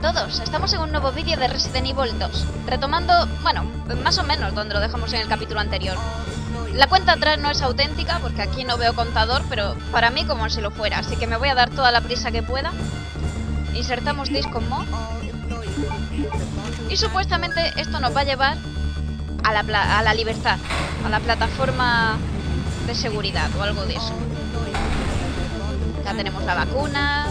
Todos, estamos en un nuevo vídeo de Resident Evil 2, retomando, bueno, más o menos donde lo dejamos en el capítulo anterior. La cuenta atrás no es auténtica porque aquí no veo contador, pero para mí como si lo fuera, así que me voy a dar toda la prisa que pueda. Insertamos disco mod. Y supuestamente esto nos va a llevar a la, a la libertad, a la plataforma de seguridad o algo de eso. Ya tenemos la vacuna.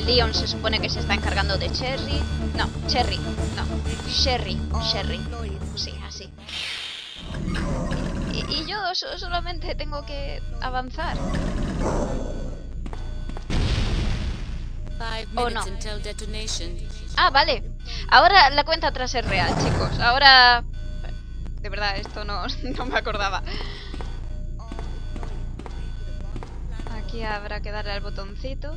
Leon se supone que se está encargando de Cherry. No, Cherry, no. Sherry, Sherry. Sí, así. Y, y yo so- solamente tengo que avanzar. Minutes no. Ah, vale. Ahora la cuenta atrás es real, chicos. Ahora... De verdad, esto no, no me acordaba. Aquí habrá que darle al botoncito.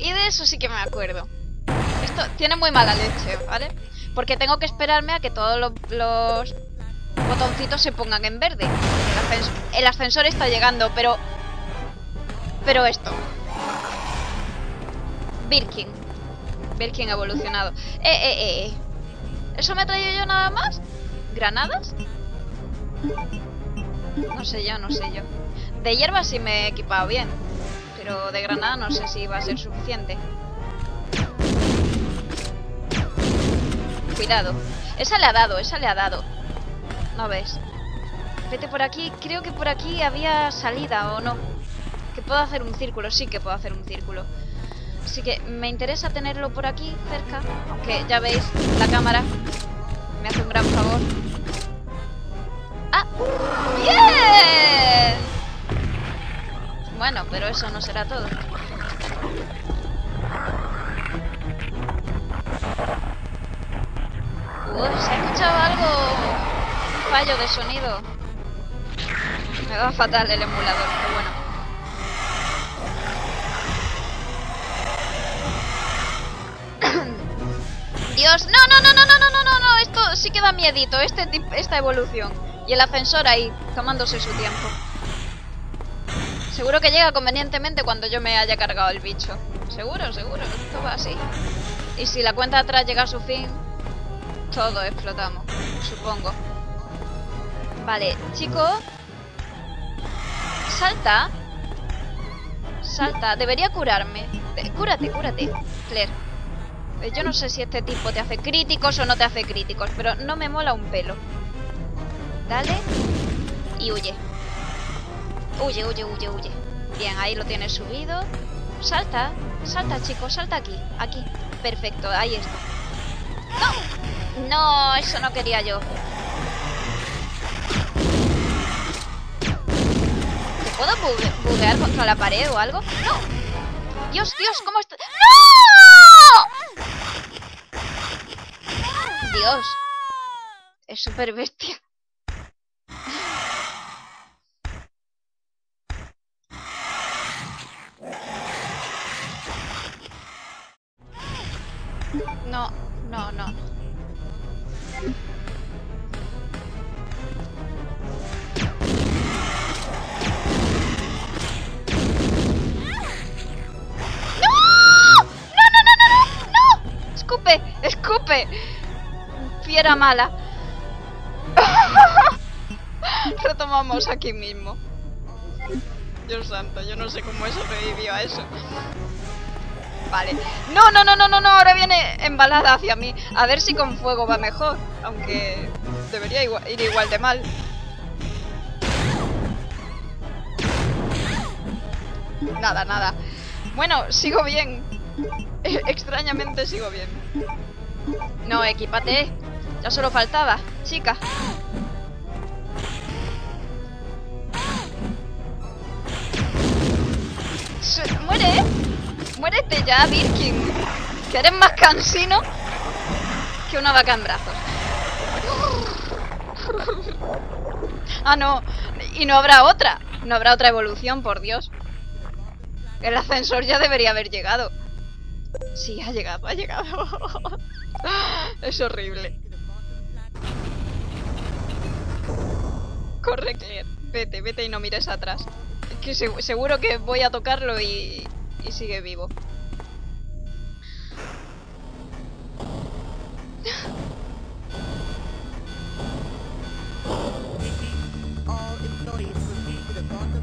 Y de eso sí que me acuerdo. Esto tiene muy mala leche, ¿vale? Porque tengo que esperarme a que todos los, botoncitos se pongan en verde. El, ascens- el ascensor está llegando, pero... Pero esto. Birkin. Birkin evolucionado. Eh, eh, eh, eh. ¿Eso me he traído yo nada más? ¿Granadas? No sé yo, no sé yo. De hierba sí me he equipado bien. De granada no sé si va a ser suficiente. Cuidado. Esa le ha dado, esa le ha dado. No ves. Vete por aquí. Creo que por aquí había salida o no. Que puedo hacer un círculo. Sí que puedo hacer un círculo. Así que me interesa tenerlo por aquí cerca. Aunque ya veis, la cámara me hace un gran favor. ¡Ah! ¡Bien! Pero eso no será todo. Uf, ¿se ha escuchado algo? Un fallo de sonido. Me va fatal el emulador, pero bueno. Dios, no, no, no, no, no, no, no, no, no, esto sí que da miedito, este esta evolución. Y el ascensor ahí, tomándose su tiempo. Seguro que llega convenientemente cuando yo me haya cargado el bicho. Seguro, seguro, esto va así. Y si la cuenta atrás llega a su fin, todo explotamos, supongo. Vale, chico. Salta. Salta, debería curarme. Eh, Cúrate, cúrate, Claire. Eh, Yo no sé si este tipo te hace críticos o no te hace críticos, pero no me mola un pelo. Dale. Y huye. Huye, huye, huye, huye. Bien, ahí lo tienes subido. Salta, salta, chicos, salta aquí. Aquí. Perfecto, ahí está. ¡No! No, eso no quería yo. ¿Te puedo bugue- buguear contra la pared o algo? ¡No! Dios, Dios, ¿cómo está? ¡No! Dios. Es súper bestia. No, no, no. ¡No! ¡No, no, no, no. ¡Escupe! ¡Escupe! Fiera mala. Retomamos aquí mismo. Dios santo, yo no sé cómo he sobrevivido a eso. Vale. No, no, no, no, no, no, ahora viene embalada hacia mí. A ver si con fuego va mejor. Aunque debería ir igual de mal. Nada, nada. Bueno, sigo bien. Extrañamente sigo bien. No, equípate. Ya solo faltaba, chica. ¡Muere! ¡Muérete ya, Birkin! Que eres más cansino que una vaca en brazos. ah, no. Y no habrá otra. No habrá otra evolución, por Dios. El ascensor ya debería haber llegado. Sí, ha llegado, ha llegado. es horrible. Corre, Claire. Vete, vete y no mires atrás. que seguro que voy a tocarlo y, y sigue vivo.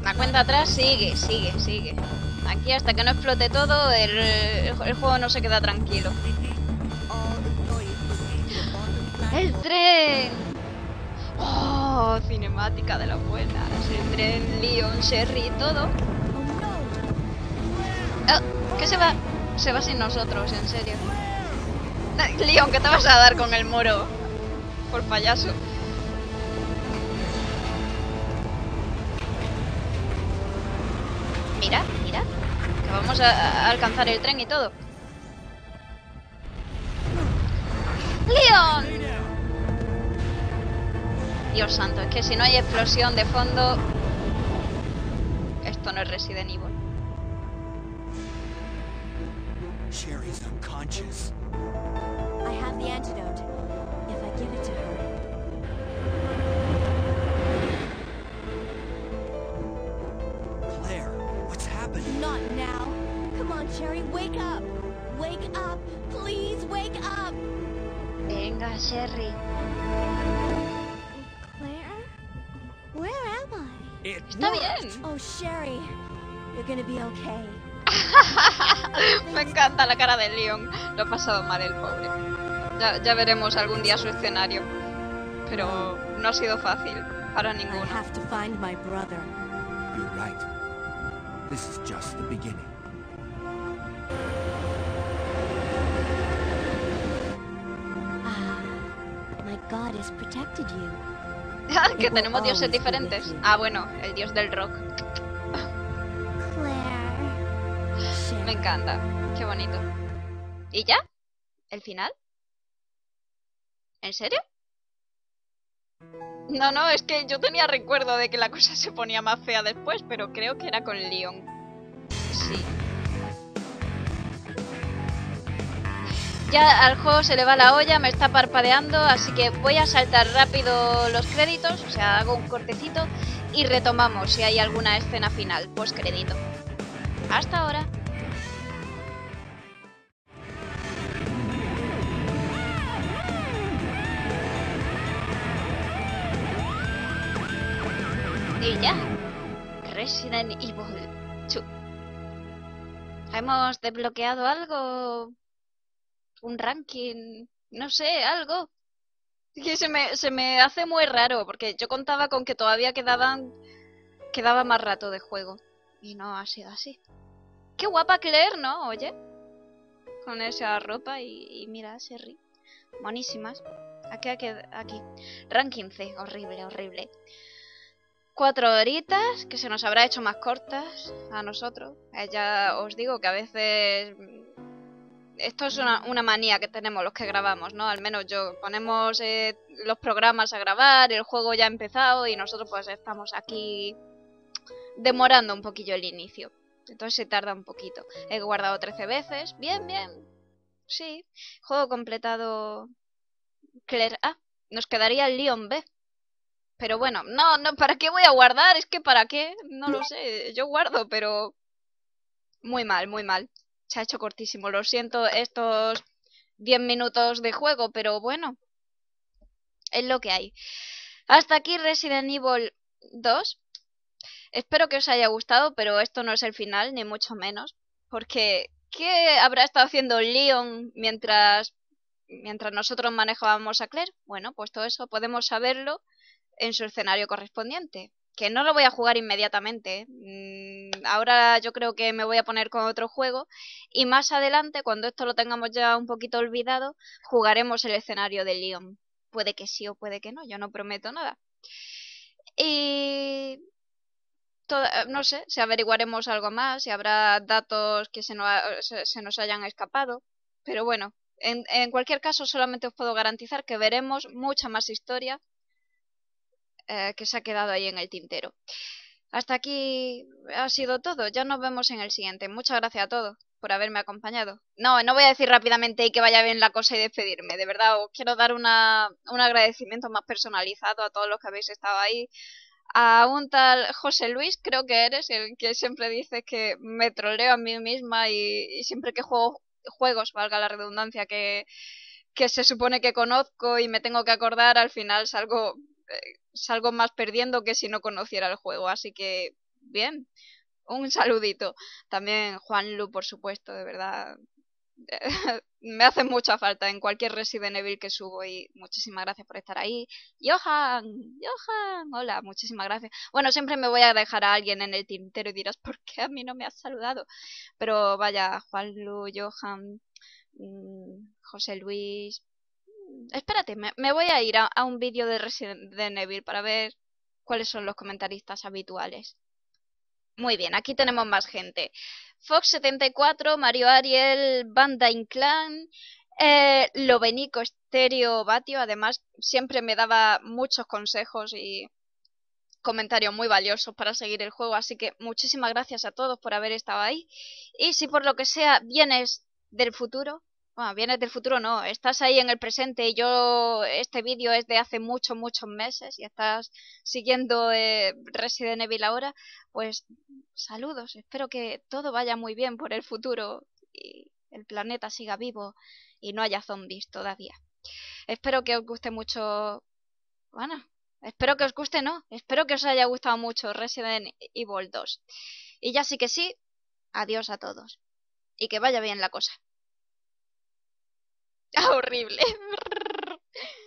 La cuenta atrás sigue, sigue, sigue. Aquí hasta que no explote todo, el, juego no se queda tranquilo. ¡El tren! ¡Oh! Cinemática de las buenas. El tren, Leon, Sherry, todo. Oh, ¿Qué se va? Se va sin nosotros, en serio. Leon, ¿qué te vas a dar con el moro? Por payaso. Mira, mira. Que vamos a, alcanzar el tren y todo. ¡Leon! Dios santo, es que si no hay explosión de fondo... Esto no es Resident Evil. Sherry's unconscious. I have the antidote. If I give it to her... Claire, what's happened? Not now. Come on, Sherry, wake up. Wake up. Please wake up. Venga, Sherry. Claire? Where am I? It Está bien. Oh, Sherry. You're gonna be okay. Me encanta la cara de Leon. Lo ha pasado mal el pobre. Ya, ya veremos algún día su escenario. Pero no ha sido fácil para ninguno. I have to find my brother. You're right. This is just the beginning. Ah, my god has protected you. que tenemos dioses diferentes. Ah, bueno, el dios del rock. Me encanta. Qué bonito. ¿Y ya? ¿El final? ¿En serio? No, no, es que yo tenía recuerdo de que la cosa se ponía más fea después, pero creo que era con Leon. Sí. Ya al juego se le va la olla, me está parpadeando, así que voy a saltar rápido los créditos, o sea, hago un cortecito y retomamos si hay alguna escena final, post crédito. Hasta ahora. Y ya. Resident Evil 2. ¿Hemos desbloqueado algo? ¿Un ranking? No sé, algo. Que se me, se me hace muy raro, porque yo contaba con que todavía quedaban... Quedaba más rato de juego. Y no ha sido así. Qué guapa Claire, ¿no? Oye. Con esa ropa y, mira, Sherry. Monísimas. Aquí, aquí, aquí. Ranking C. Horrible, horrible cuatro horitas que se nos habrá hecho más cortas a nosotros. Eh, ya os digo que a veces esto es una, manía que tenemos los que grabamos, ¿no? Al menos yo ponemos eh, los programas a grabar, el juego ya ha empezado y nosotros pues estamos aquí demorando un poquillo el inicio. Entonces se tarda un poquito. He guardado 13 veces. Bien, bien. Sí. Juego completado. Claire A. Nos quedaría el Leon B. Pero bueno, no, no, ¿para qué voy a guardar? Es que ¿para qué? No lo sé, yo guardo, pero... Muy mal, muy mal. Se ha hecho cortísimo, lo siento estos 10 minutos de juego, pero bueno. Es lo que hay. Hasta aquí Resident Evil 2. Espero que os haya gustado, pero esto no es el final, ni mucho menos. Porque, ¿qué habrá estado haciendo Leon mientras, mientras nosotros manejábamos a Claire? Bueno, pues todo eso podemos saberlo en su escenario correspondiente. Que no lo voy a jugar inmediatamente. Mm, ahora yo creo que me voy a poner con otro juego. Y más adelante, cuando esto lo tengamos ya un poquito olvidado, jugaremos el escenario de Leon. Puede que sí o puede que no, yo no prometo nada. Y no sé, si averiguaremos algo más, si habrá datos que se nos, hayan escapado. Pero bueno, en, en, cualquier caso solamente os puedo garantizar que veremos mucha más historia eh, que se ha quedado ahí en el tintero. Hasta aquí ha sido todo. Ya nos vemos en el siguiente. Muchas gracias a todos por haberme acompañado. No, no voy a decir rápidamente y que vaya bien la cosa y despedirme. De verdad, os quiero dar una, un agradecimiento más personalizado a todos los que habéis estado ahí. a un tal José Luis, creo que eres, el que siempre dice que me troleo a mí misma y, siempre que juego juegos, valga la redundancia, que, se supone que conozco y me tengo que acordar, al final salgo, salgo más perdiendo que si no conociera el juego. Así que, bien, un saludito. También Juan Lu, por supuesto, de verdad. me hace mucha falta en cualquier Resident Evil que subo y muchísimas gracias por estar ahí. Johan, Johan, hola, muchísimas gracias. Bueno, siempre me voy a dejar a alguien en el tintero y dirás, ¿por qué a mí no me has saludado? Pero vaya, Juan Lu, Johan, mm, José Luis. Espérate, me, voy a ir a, un vídeo de Resident Evil para ver cuáles son los comentaristas habituales. Muy bien, aquí tenemos más gente. Fox74, Mario Ariel, Banda Inclan, eh, Lobenico Stereo Batio, además siempre me daba muchos consejos y comentarios muy valiosos para seguir el juego, así que muchísimas gracias a todos por haber estado ahí. Y si por lo que sea vienes del futuro, bueno, vienes del futuro no, estás ahí en el presente y yo, este vídeo es de hace muchos, muchos meses y estás siguiendo eh, Resident Evil ahora, pues saludos, espero que todo vaya muy bien por el futuro y el planeta siga vivo y no haya zombies todavía. Espero que os guste mucho, bueno, espero que os guste, no, espero que os haya gustado mucho Resident Evil 2. Y ya sí que sí, adiós a todos y que vaya bien la cosa. horrible.